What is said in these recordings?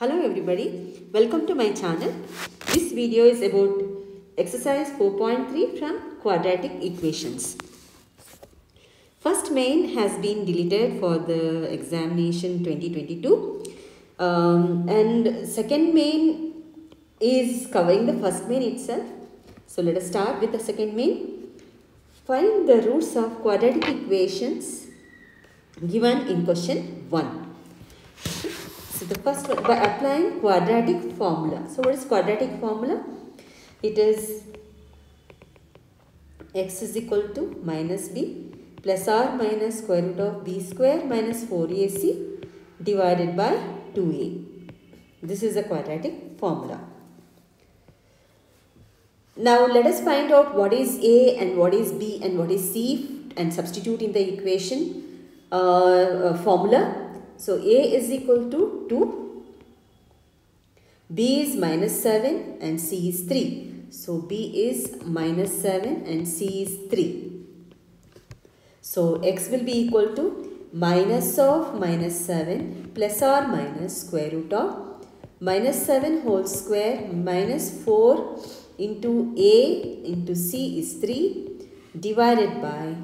Hello everybody, welcome to my channel. This video is about exercise 4.3 from quadratic equations. First main has been deleted for the examination 2022 um, and second main is covering the first main itself. So let us start with the second main. Find the roots of quadratic equations given in question 1. The first one by applying quadratic formula. So what is quadratic formula? It is x is equal to minus b plus or minus square root of b square minus 4ac divided by 2a. This is a quadratic formula. Now let us find out what is a and what is b and what is c and substitute in the equation uh, uh, formula so A is equal to 2, B is minus 7 and C is 3. So B is minus 7 and C is 3. So X will be equal to minus of minus 7 plus or minus square root of minus 7 whole square minus 4 into A into C is 3 divided by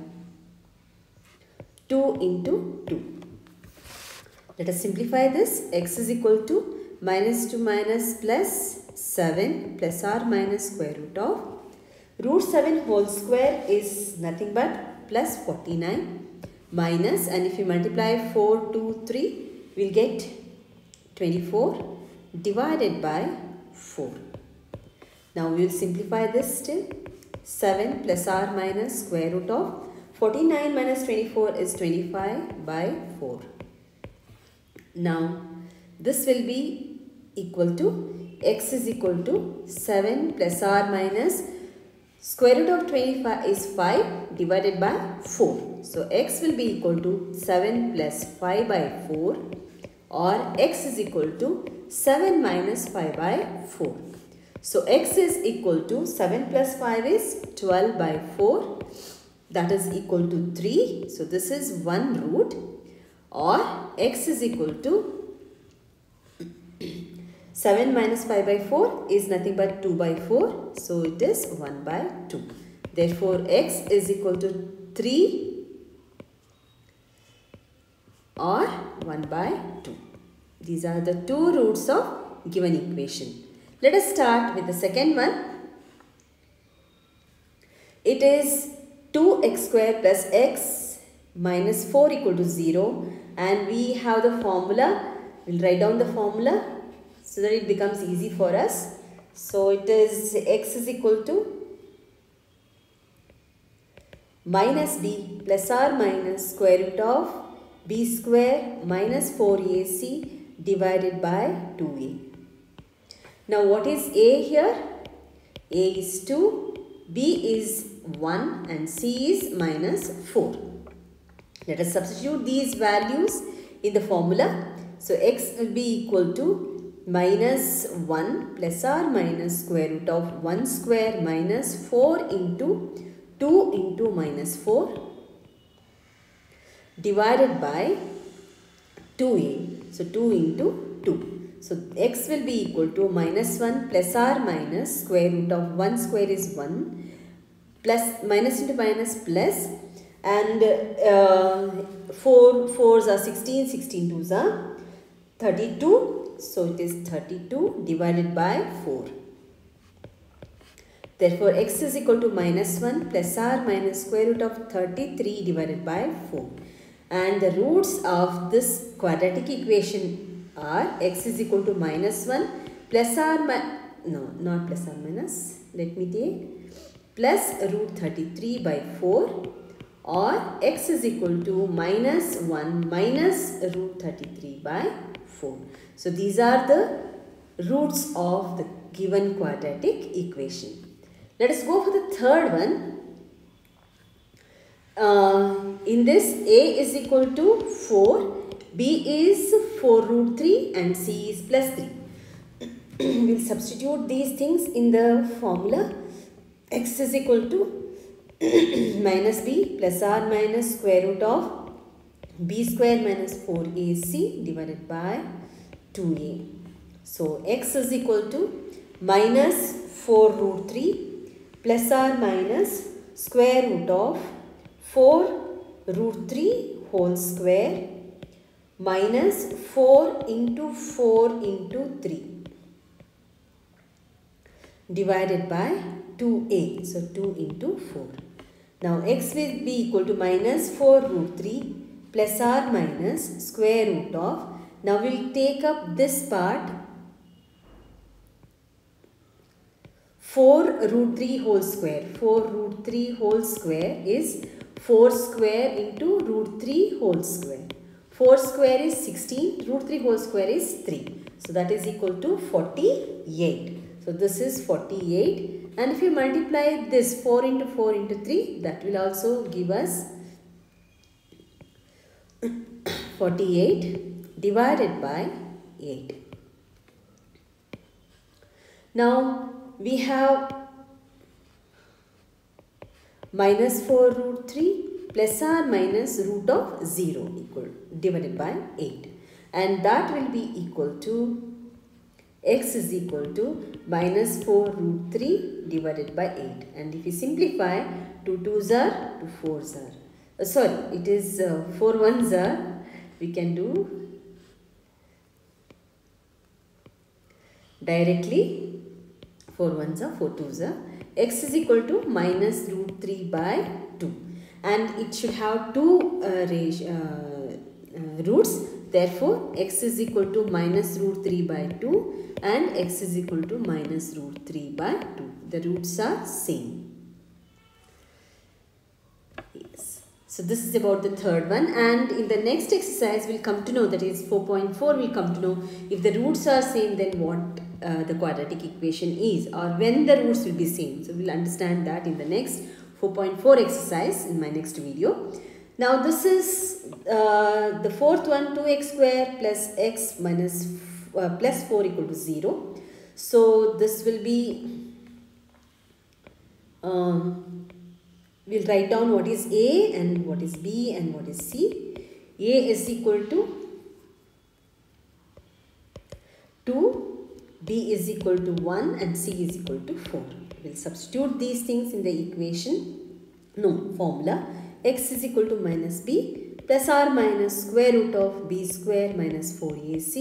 2 into 2. Let us simplify this. x is equal to minus 2 minus plus 7 plus or minus square root of root 7 whole square is nothing but plus 49 minus and if you multiply 4 2 3 we'll get 24 divided by 4. Now we will simplify this still 7 plus or minus square root of 49 minus 24 is 25 by 4. Now, this will be equal to x is equal to 7 plus or minus square root of 25 is 5 divided by 4. So, x will be equal to 7 plus 5 by 4 or x is equal to 7 minus 5 by 4. So, x is equal to 7 plus 5 is 12 by 4 that is equal to 3. So, this is one root or x is equal to 7 minus 5 by 4 is nothing but 2 by 4. So it is 1 by 2. Therefore x is equal to 3 or 1 by 2. These are the two roots of given equation. Let us start with the second one. It is 2x square plus x minus 4 equal to 0 and we have the formula. We'll write down the formula so that it becomes easy for us. So it is x is equal to minus b plus or minus square root of b square minus 4ac divided by 2a. Now what is a here? a is 2, b is 1 and c is minus 4. Let us substitute these values in the formula. So x will be equal to minus 1 plus or minus square root of 1 square minus 4 into 2 into minus 4 divided by 2a. So 2 into 2. So x will be equal to minus 1 plus or minus square root of 1 square is 1 plus minus into minus plus and uh, 4 4s are 16 16 2s are 32 so it is 32 divided by 4 therefore x is equal to minus 1 plus r minus square root of 33 divided by 4 and the roots of this quadratic equation are x is equal to minus 1 plus r no not plus r minus let me take plus root 33 by 4 or x is equal to minus 1 minus root 33 by 4. So these are the roots of the given quadratic equation. Let us go for the third one. Uh, in this a is equal to 4, b is 4 root 3 and c is plus 3. we will substitute these things in the formula x is equal to minus b plus r minus square root of b square minus 4ac divided by 2a. So x is equal to minus 4 root 3 plus r minus square root of 4 root 3 whole square minus 4 into 4 into 3 divided by 2a. So 2 into 4. Now x will be equal to minus 4 root 3 plus or minus square root of. Now we will take up this part 4 root 3 whole square. 4 root 3 whole square is 4 square into root 3 whole square. 4 square is 16, root 3 whole square is 3. So that is equal to 48. So this is 48 and if you multiply this 4 into 4 into 3 that will also give us 48 divided by 8. Now we have minus 4 root 3 plus or minus root of 0 equal divided by 8 and that will be equal to x is equal to minus 4 root 3 divided by 8 and if you simplify 2 2s are 2 4s are. Uh, sorry it is uh, 4 1s are. We can do directly 4 1s are 4 2s are. X is equal to minus root 3 by 2 and it should have two uh, uh, uh, roots therefore x is equal to minus root 3 by 2 and x is equal to minus root 3 by 2. The roots are same. Yes. So this is about the third one and in the next exercise we'll come to know that is 4.4 we'll come to know if the roots are same then what uh, the quadratic equation is or when the roots will be same. So we'll understand that in the next 4.4 exercise in my next video. Now this is uh, the fourth one 2x square plus x minus uh, plus 4 equal to 0. So this will be, um, we'll write down what is A and what is B and what is C. A is equal to 2, B is equal to 1 and C is equal to 4. We'll substitute these things in the equation, no formula. X is equal to minus b plus or minus square root of b square minus 4ac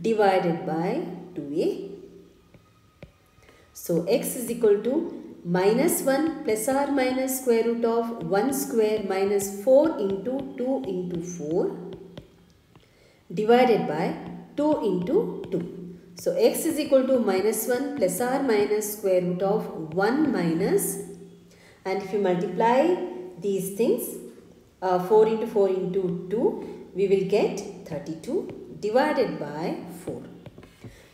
divided by 2a. So x is equal to minus 1 plus or minus square root of 1 square minus 4 into 2 into 4 divided by 2 into 2. So x is equal to minus 1 plus or minus square root of 1 minus and if you multiply these things uh, 4 into 4 into 2 we will get 32 divided by 4.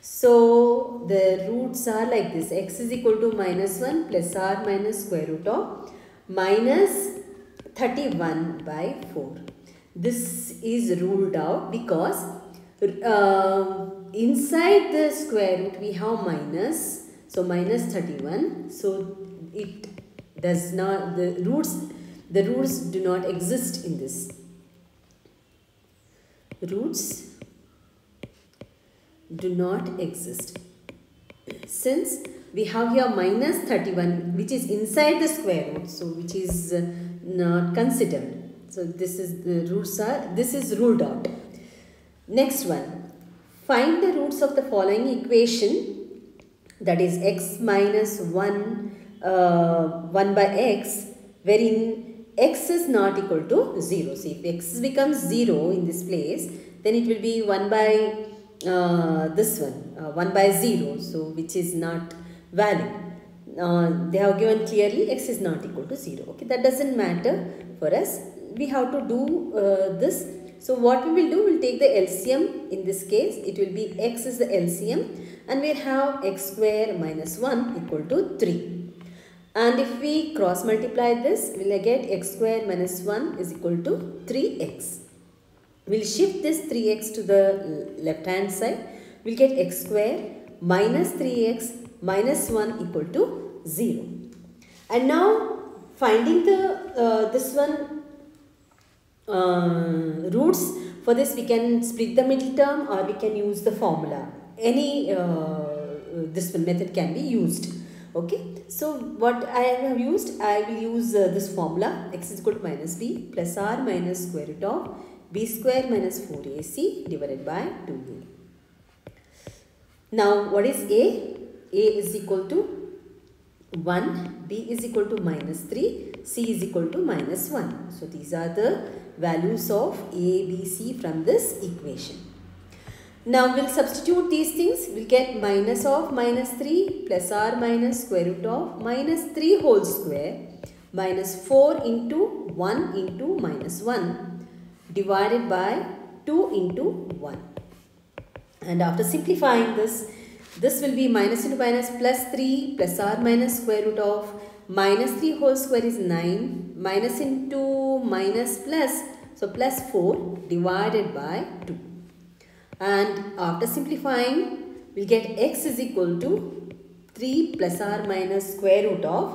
So the roots are like this x is equal to minus 1 plus r minus square root of minus 31 by 4. This is ruled out because uh, inside the square root we have minus so minus 31 so it does not the roots the roots do not exist in this roots do not exist. Since we have here minus 31 which is inside the square root so which is uh, not considered. So this is the roots are this is ruled out. Next one find the roots of the following equation that is x minus 1 uh, 1 by x wherein x is not equal to 0. See if x becomes 0 in this place then it will be 1 by uh, this one uh, 1 by 0 so which is not valid. Uh, they have given clearly x is not equal to 0 okay that doesn't matter for us. We have to do uh, this. So what we will do we'll take the LCM in this case it will be x is the LCM and we'll have x square minus 1 equal to 3 and if we cross multiply this we'll get x square minus 1 is equal to 3x We'll shift this 3x to the left hand side. We'll get x square minus 3x minus 1 equal to 0. And now finding the uh, this one uh, roots for this we can split the middle term or we can use the formula any uh, this method can be used okay? So what I have used I will use uh, this formula. X is equal to minus b plus r minus square root of b square minus 4ac divided by 2a now what is a? A is equal to 1 b is equal to minus 3 c is equal to minus 1 so these are the values of a b c from this equation now we'll substitute these things. We'll get minus of minus 3 plus r minus square root of minus 3 whole square minus 4 into 1 into minus 1 divided by 2 into 1. And after simplifying this, this will be minus into minus plus 3 plus r minus square root of minus 3 whole square is 9 minus into minus plus so plus 4 divided by 2 and after simplifying we get x is equal to 3 plus r minus square root of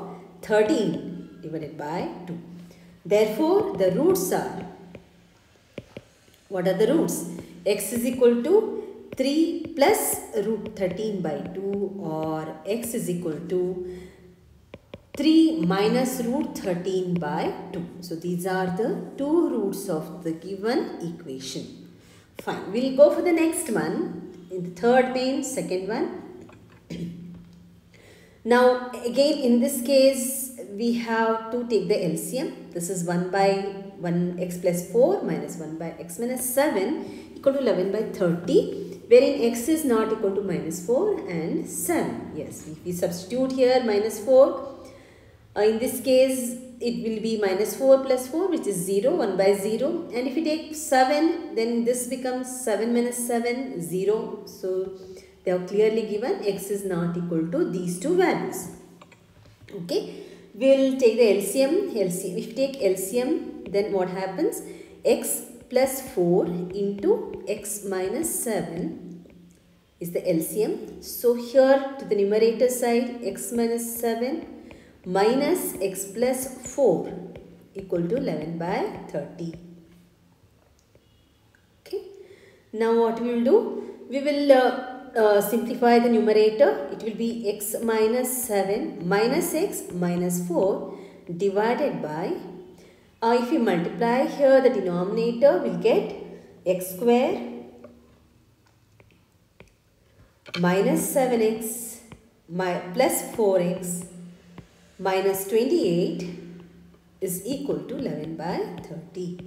13 divided by 2. Therefore, the roots are, what are the roots? x is equal to 3 plus root 13 by 2 or x is equal to 3 minus root 13 by 2. So, these are the two roots of the given equation. Fine. We'll go for the next one. In the third main, second one. now, again, in this case, we have to take the LCM. This is 1 by 1 x plus 4 minus 1 by x minus 7 equal to 11 by 30 wherein x is not equal to minus 4 and 7. Yes, if we substitute here minus 4, uh, in this case it will be minus 4 plus 4 which is 0 1 by 0 and if you take 7 then this becomes 7 minus 7 0 so they are clearly given x is not equal to these two values. Okay? We'll take the LCM LCM if you take LCM then what happens? X plus 4 into x minus 7 is the LCM so here to the numerator side x minus 7 minus x plus 4 equal to 11 by 30. Okay. Now what we will do? We will uh, uh, simplify the numerator. It will be x minus 7 minus x minus 4 divided by uh, if we multiply here the denominator will get x square minus 7x my, plus 4x minus 28 is equal to 11 by 30.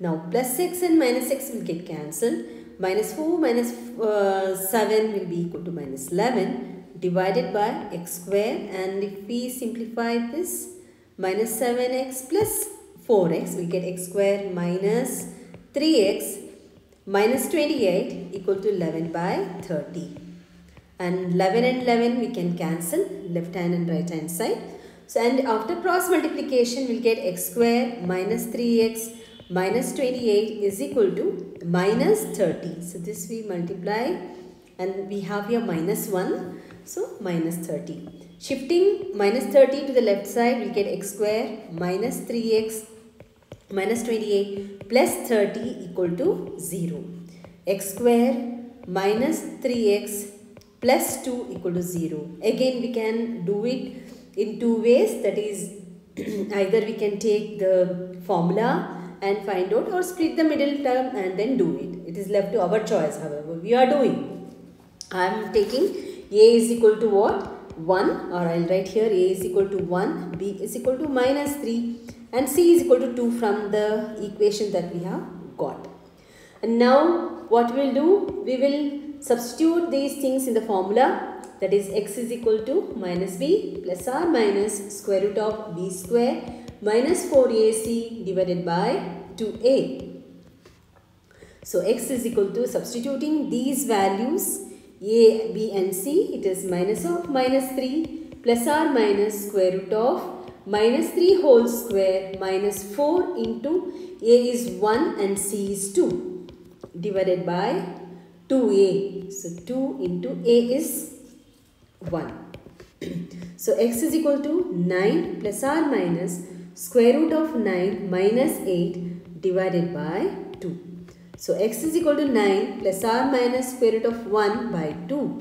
Now plus x and minus x will get cancelled. Minus 4 minus, uh, 7 will be equal to minus 11 divided by x square and if we simplify this minus 7x plus 4x we get x square minus 3x minus 28 equal to 11 by 30 and 11 and 11 we can cancel left hand and right hand side so and after cross multiplication we'll get x square minus 3x minus 28 is equal to minus 30. So this we multiply and we have here minus 1. So minus 30. Shifting minus 30 to the left side we'll get x square minus 3x minus 28 plus 30 equal to 0. x square minus 3x plus 2 equal to 0. Again we can do it in two ways that is either we can take the formula and find out or split the middle term and then do it. It is left to our choice however we are doing. I am taking a is equal to what? 1 or I will write here a is equal to 1, b is equal to minus 3 and c is equal to 2 from the equation that we have got. And now what we will do? We will substitute these things in the formula that is x is equal to minus b plus r minus square root of b square minus 4ac divided by 2a. So x is equal to substituting these values a, b and c it is minus of minus 3 plus r minus square root of minus 3 whole square minus 4 into a is 1 and c is 2 divided by 2a. So 2 into a is 1. so x is equal to 9 plus r minus square root of 9 minus 8 divided by 2. So x is equal to 9 plus r minus square root of 1 by 2.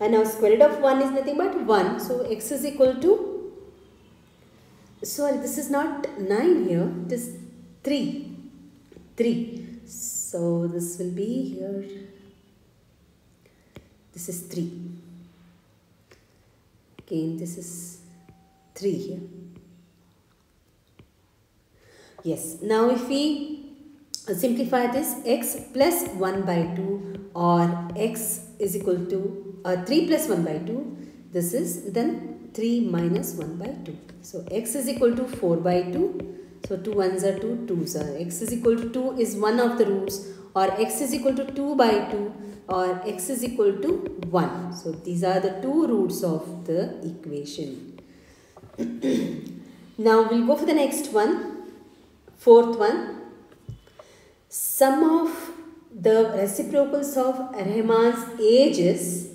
And now square root of 1 is nothing but 1. So x is equal to, sorry this is not 9 here, it is 3. 3. So this will be here, this is 3. Again this is 3 here. Yes, now if we simplify this x plus 1 by 2 or x is equal to uh, 3 plus 1 by 2 this is then 3 minus 1 by 2 so x is equal to 4 by 2 so 2 ones are 2 2s are x is equal to 2 is one of the roots or x is equal to 2 by 2 or x is equal to 1 so these are the two roots of the equation now we'll go for the next one fourth one sum of the reciprocals of Rahman's ages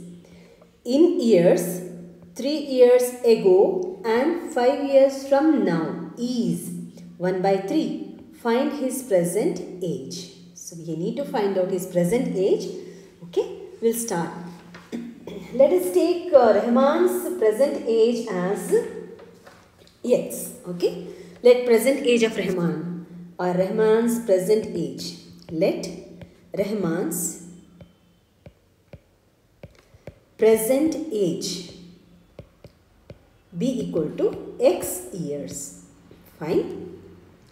in years 3 years ago and 5 years from now is 1 by 3. Find his present age. So we need to find out his present age. We'll start. Let us take uh, Rahman's present age as x. Okay, let present age of Rahman or Rahman's present age. Let Rahman's present age be equal to x years. Fine.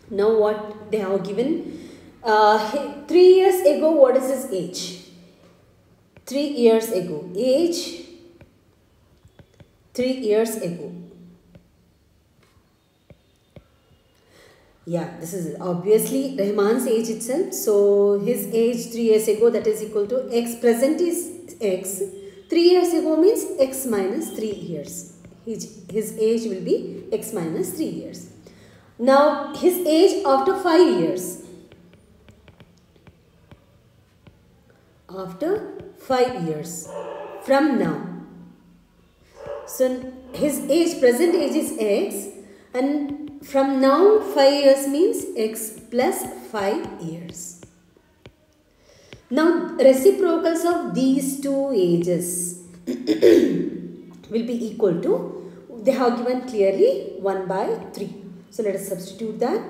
Now what they have given? Uh, 3 years ago what is his age? 3 years ago. Age 3 years ago. Yeah, this is obviously Rahman's age itself. So his age 3 years ago that is equal to x present is x. 3 years ago means x minus 3 years. His, his age will be x minus 3 years. Now his age after 5 years. After 5 years from now. So his age present age is x and from now 5 years means x plus 5 years. Now reciprocals of these two ages will be equal to, they have given clearly 1 by 3. So let us substitute that.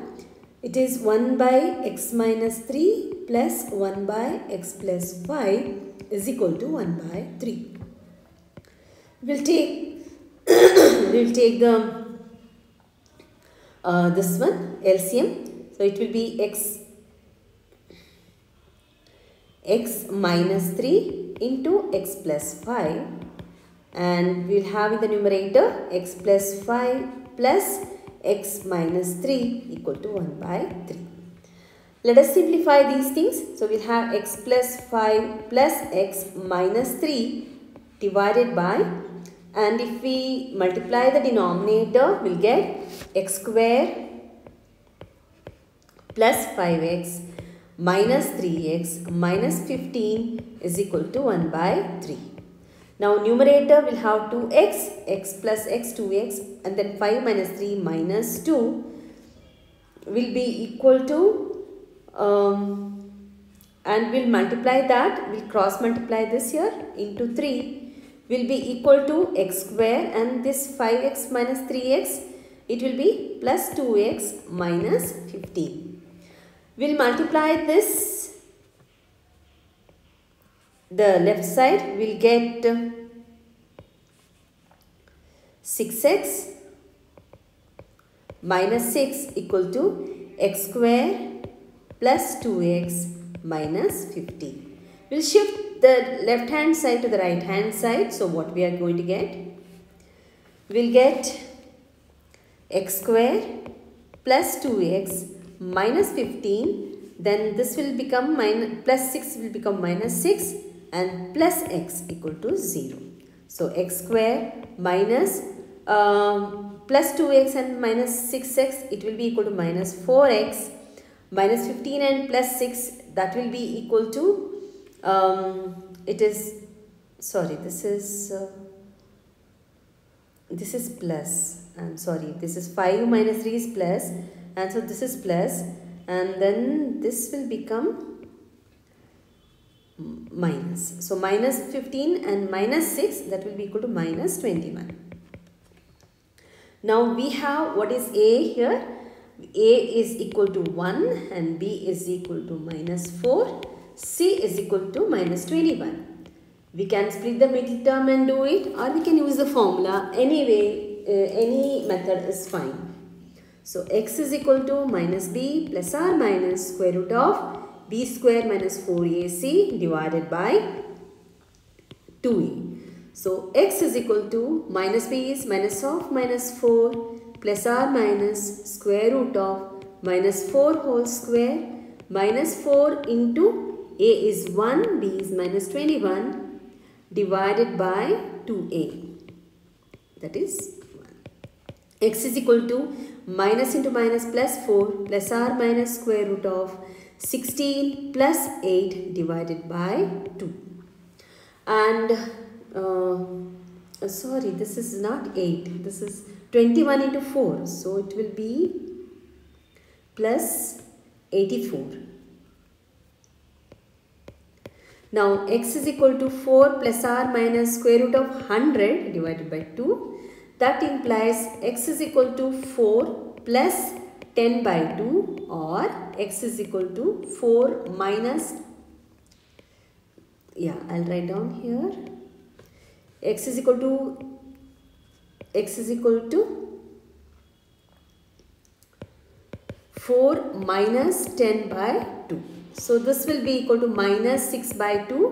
It is 1 by x minus 3 plus 1 by x plus 5 is equal to 1 by 3. We'll take, we'll take the uh, this one LCM. So it will be x x minus 3 into x plus 5 and we will have in the numerator x plus 5 plus x minus 3 equal to 1 by 3. Let us simplify these things. So, we will have x plus 5 plus x minus 3 divided by and if we multiply the denominator we will get x square plus 5x minus 3x minus 15 is equal to 1 by 3. Now numerator will have 2x, x plus x 2x and then 5 minus 3 minus 2 will be equal to um, and we'll multiply that, we'll cross multiply this here into 3 will be equal to x square and this 5x minus 3x it will be plus 2x minus 15. We'll multiply this. The left side will get 6x minus 6 equal to x square plus 2x minus 15. We'll shift the left hand side to the right hand side. So what we are going to get? We'll get x square plus 2x minus 15 then this will become minus plus 6 will become minus 6 and plus x equal to 0. So x square minus um, plus 2x and minus 6x it will be equal to minus 4x minus 15 and plus 6 that will be equal to um, it is sorry this is uh, this is plus I'm sorry this is 5 minus 3 is plus and so this is plus and then this will become minus. So minus 15 and minus 6 that will be equal to minus 21. Now we have what is A here? A is equal to 1 and B is equal to minus 4. C is equal to minus 21. We can split the middle term and do it or we can use the formula. Anyway, uh, any method is fine. So x is equal to minus b plus r minus square root of b square minus 4ac divided by 2e. So x is equal to minus b is minus of minus 4 plus or minus square root of minus 4 whole square minus 4 into a is 1 b is minus 21 divided by 2a that is 1. x is equal to minus into minus plus 4 plus or minus square root of 16 plus 8 divided by 2 and uh, sorry this is not 8 this is 21 into 4 so it will be plus 84 now x is equal to 4 plus r minus square root of 100 divided by 2 that implies x is equal to 4 plus 10 by 2 or x is equal to 4 minus yeah I'll write down here. X is equal to x is equal to 4 minus 10 by 2 so this will be equal to minus 6 by 2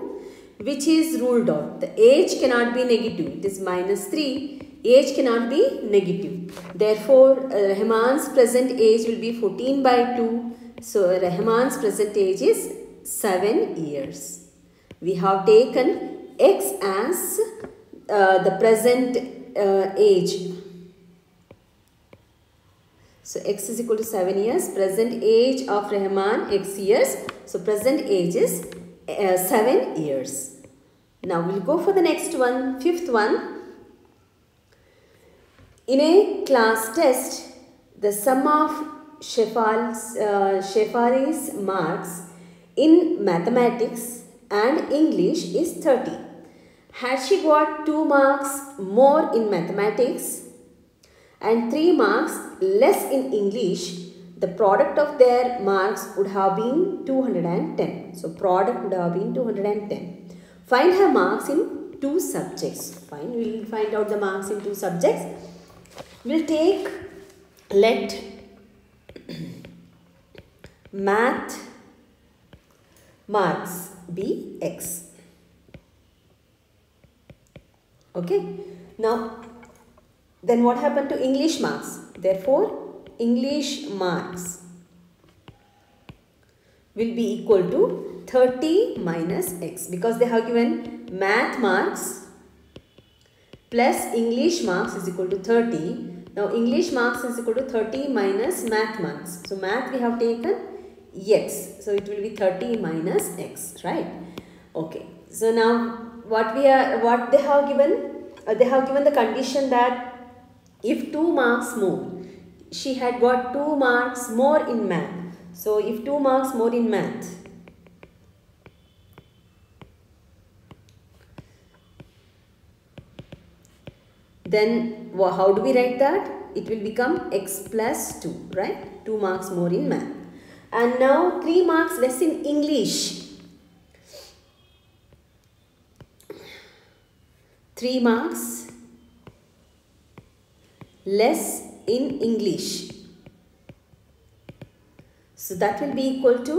which is ruled out the age cannot be negative it is minus 3 age cannot be negative. Therefore, uh, Rahman's present age will be 14 by 2. So, Rahman's present age is 7 years. We have taken X as uh, the present uh, age. So, X is equal to 7 years. Present age of Rahman X years. So, present age is uh, 7 years. Now, we'll go for the next one, fifth one. In a class test, the sum of Shefali's, uh, marks in mathematics and English is 30. Had she got 2 marks more in mathematics and 3 marks less in English, the product of their marks would have been 210. So, product would have been 210. Find her marks in two subjects. Fine, we will find out the marks in two subjects we'll take let math marks be x okay now then what happened to english marks therefore english marks will be equal to 30 minus x because they have given math marks plus English marks is equal to 30 now English marks is equal to 30 minus math marks. So math we have taken x. So it will be 30 minus x, right? Okay. So now what we are what they have given uh, they have given the condition that if 2 marks more she had got 2 marks more in math. So if 2 marks more in math then how do we write that? It will become x plus 2, right? 2 marks more in math. And now 3 marks less in English. 3 marks less in English. So that will be equal to,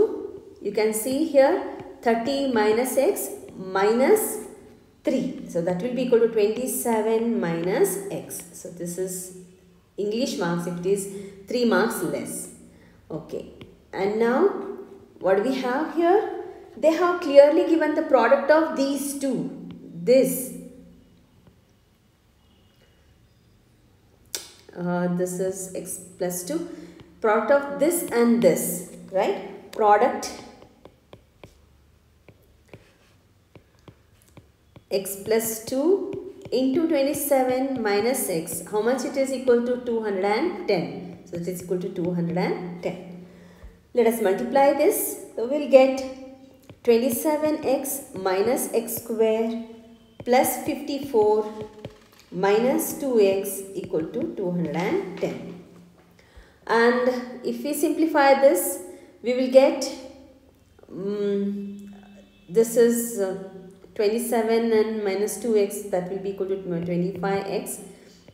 you can see here 30 minus x minus 3. So that will be equal to 27 minus x. So this is English marks if it is 3 marks less. Okay. And now what we have here? They have clearly given the product of these two. This. Uh, this is x plus 2. Product of this and this. Right? Product x plus 2 into 27 minus x. How much it is equal to 210. So it is equal to 210. Let us multiply this. So we'll get 27x minus x square plus 54 minus 2x equal to 210. And if we simplify this, we will get um, this is uh, 27 and minus 2x that will be equal to 25x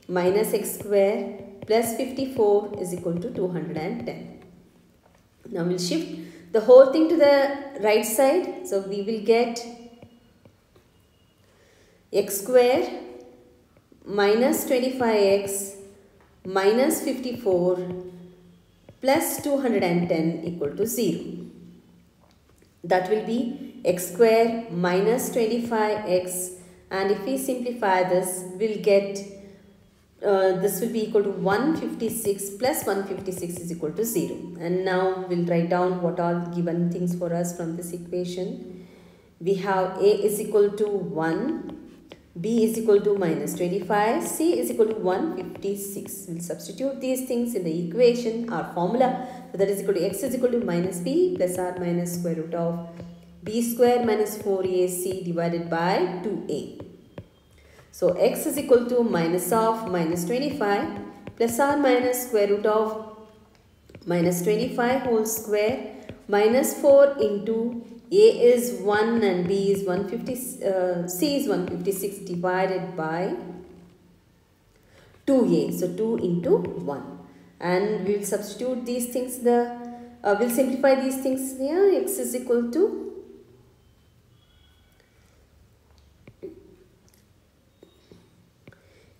minus x square plus 54 is equal to 210. Now we'll shift the whole thing to the right side. So we will get x square minus 25x minus 54 plus 210 equal to 0. That will be x square minus 25x and if we simplify this we'll get uh, this will be equal to 156 plus 156 is equal to 0 and now we'll write down what are given things for us from this equation. We have a is equal to 1 b is equal to minus 25 c is equal to 156 we'll substitute these things in the equation our formula. So that is equal to x is equal to minus b plus r minus square root of b square minus 4ac divided by 2a so x is equal to minus of minus 25 plus r minus square root of minus 25 whole square minus 4 into a is 1 and b is 150 uh, c is 156 divided by 2a so 2 into 1 and we will substitute these things the uh, we'll simplify these things here. X is equal to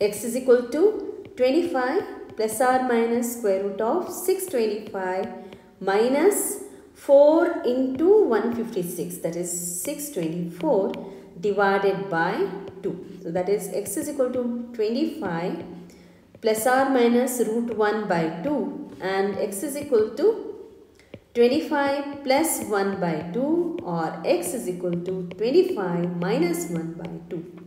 x is equal to 25 plus or minus square root of 625 minus 4 into 156 that is 624 divided by 2. So that is x is equal to 25 plus or minus root 1 by 2 and x is equal to 25 plus 1 by 2 or x is equal to 25 minus 1 by 2.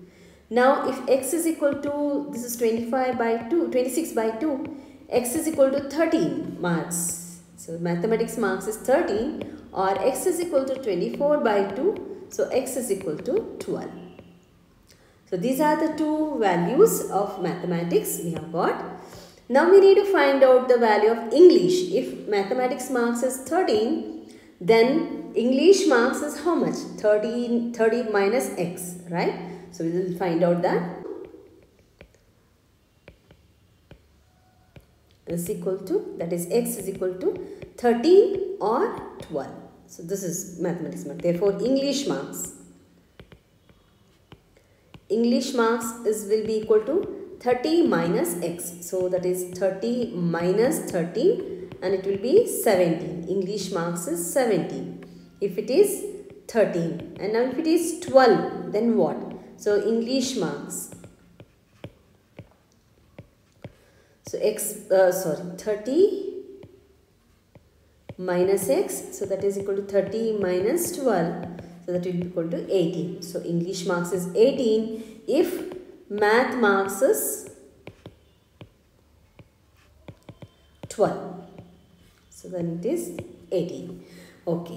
Now if x is equal to, this is 25 by 2, 26 by 2, x is equal to 13 marks. So mathematics marks is 13 or x is equal to 24 by 2, so x is equal to 12. So these are the two values of mathematics we have got. Now we need to find out the value of English. If mathematics marks is 13, then English marks is how much? 13, 30 minus x, right? So we will find out that is equal to that is x is equal to 13 or 12. So this is mathematics mark. Therefore English marks English marks is will be equal to 30 minus x. So that is 30 minus 13 and it will be 17. English marks is 17. If it is 13 and now if it is 12 then what? So English marks. So x, uh, sorry, 30 minus x. So that is equal to 30 minus 12. So that will be equal to 18. So English marks is 18 if math marks is 12. So then it is 18. Okay.